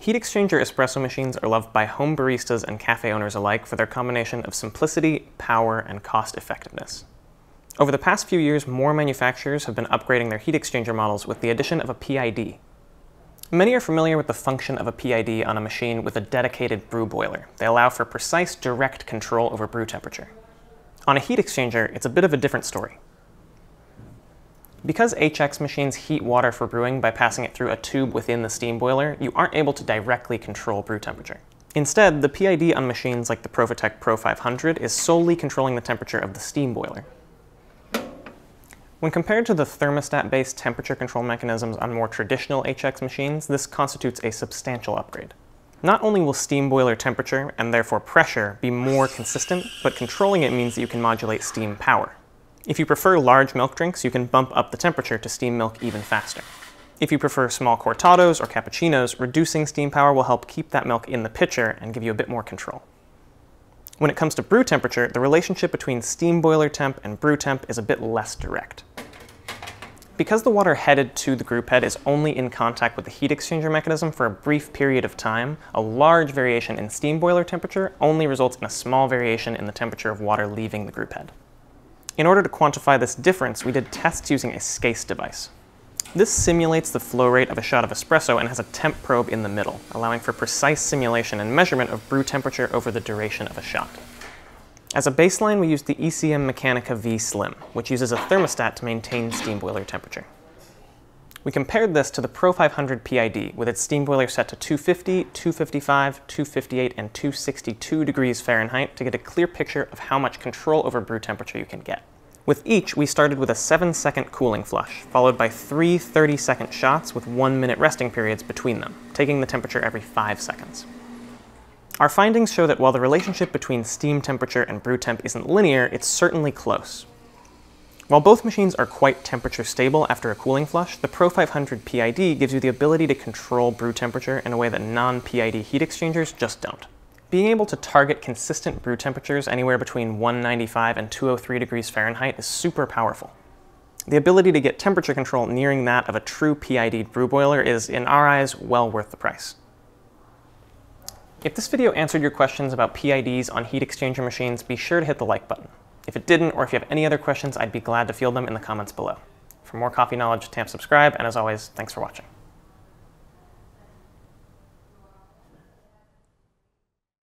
Heat exchanger espresso machines are loved by home baristas and cafe owners alike for their combination of simplicity, power, and cost effectiveness. Over the past few years, more manufacturers have been upgrading their heat exchanger models with the addition of a PID. Many are familiar with the function of a PID on a machine with a dedicated brew boiler. They allow for precise, direct control over brew temperature. On a heat exchanger, it's a bit of a different story. Because HX machines heat water for brewing by passing it through a tube within the steam boiler, you aren't able to directly control brew temperature. Instead, the PID on machines like the Profitec Pro 500 is solely controlling the temperature of the steam boiler. When compared to the thermostat-based temperature control mechanisms on more traditional HX machines, this constitutes a substantial upgrade. Not only will steam boiler temperature, and therefore pressure, be more consistent, but controlling it means that you can modulate steam power. If you prefer large milk drinks, you can bump up the temperature to steam milk even faster. If you prefer small cortados or cappuccinos, reducing steam power will help keep that milk in the pitcher and give you a bit more control. When it comes to brew temperature, the relationship between steam boiler temp and brew temp is a bit less direct. Because the water headed to the group head is only in contact with the heat exchanger mechanism for a brief period of time, a large variation in steam boiler temperature only results in a small variation in the temperature of water leaving the group head. In order to quantify this difference, we did tests using a SCACE device. This simulates the flow rate of a shot of espresso and has a temp probe in the middle, allowing for precise simulation and measurement of brew temperature over the duration of a shot. As a baseline, we used the ECM Mechanika V Slim, which uses a thermostat to maintain steam boiler temperature. We compared this to the Pro 500 PID with its steam boiler set to 250, 255, 258, and 262 degrees Fahrenheit to get a clear picture of how much control over brew temperature you can get. With each, we started with a 7 second cooling flush, followed by three 30 second shots with 1 minute resting periods between them, taking the temperature every 5 seconds. Our findings show that while the relationship between steam temperature and brew temp isn't linear, it's certainly close. While both machines are quite temperature stable after a cooling flush, the Pro 500 PID gives you the ability to control brew temperature in a way that non-PID heat exchangers just don't. Being able to target consistent brew temperatures anywhere between 195 and 203 degrees Fahrenheit is super powerful. The ability to get temperature control nearing that of a true PID brew boiler is, in our eyes, well worth the price. If this video answered your questions about PIDs on heat exchanger machines, be sure to hit the like button. If it didn't, or if you have any other questions, I'd be glad to field them in the comments below. For more coffee knowledge, tap subscribe, and as always, thanks for watching.